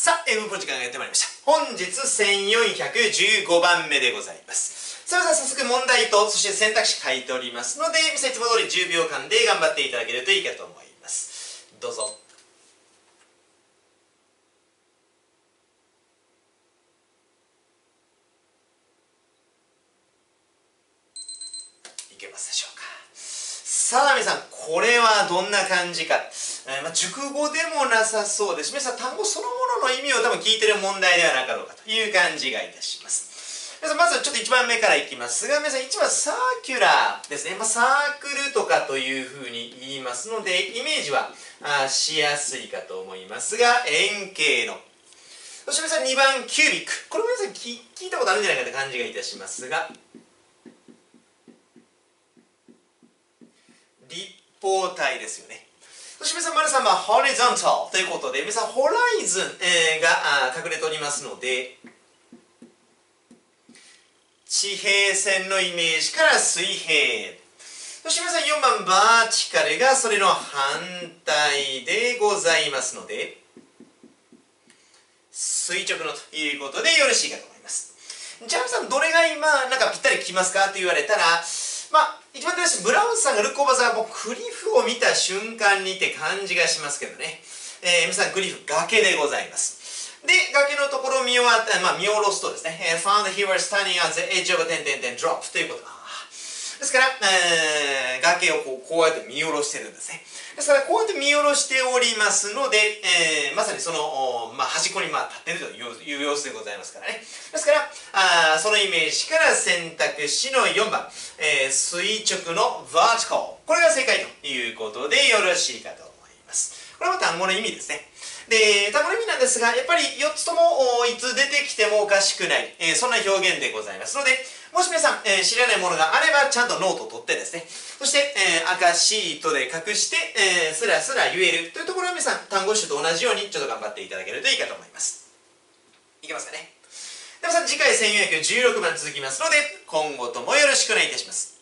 さあ、F ポ時間がやってまいりました。本日1415番目でございます。さあ、早速問題と、そして選択肢書いておりますので、いつも通り10秒間で頑張っていただけるといいかと思います。どうぞ。いけますでしょうか。さあ、皆さん、これはどんな感じか。えー、まあ、熟語でもなさそうです。皆さん単語そのものの意味を多分聞いてる問題ではなかろうかという感じがいたします。皆さんまずはちょっと1番目からいきますが、皆さん1番サーキュラーですね。まあ、サークルとかというふうに言いますので、イメージはあしやすいかと思いますが、円形の。そして皆さん2番キュービック。これ皆さん聞いたことあるんじゃないかという感じがいたしますが、立方体ですよね。そして皆さん、丸さんは horizontal ということで、皆さん、ホライズン、えー、が隠れておりますので、地平線のイメージから水平。そして皆さん、4番、バーチカルがそれの反対でございますので、垂直のということでよろしいかと思います。じゃあ皆さん、どれが今、なんかぴったりきますか？と言われたら、まあ、一番大事ブラウンさんがルッコバザーもクリフを見た瞬間にって感じがしますけどね。えー、皆さんクリフ崖でございます。で、崖のところを見終わった、まあ、見下ろすとですね、found he was standing on the edge of a 点々点 drop ということ。ですから、えー、崖をこうこうやって見下ろしてるんですね。ですから、こうやって見下ろしておりますので、えー、まさにその、まあ、端っこにまあ立ってるという様子でございますからね。ですから、あそのイメージから選択肢の4番、えー、垂直の vertical。これが正解ということでよろしいかと思います。これは単語の意味ですね。で、単語の意味なんですが、やっぱり4つともいつ出てきてもおかしくない、えー、そんな表現でございますので、もし皆さん、えー、知らないものがあれば、ちゃんとノートを取ってですね、そして、えー、赤シートで隠して、えー、スラスラ言えるというところは皆さん、単語集と同じようにちょっと頑張っていただけるといいかと思います。いけますかね？ではさ、次回1416番続きますので、今後ともよろしくお願いいたします。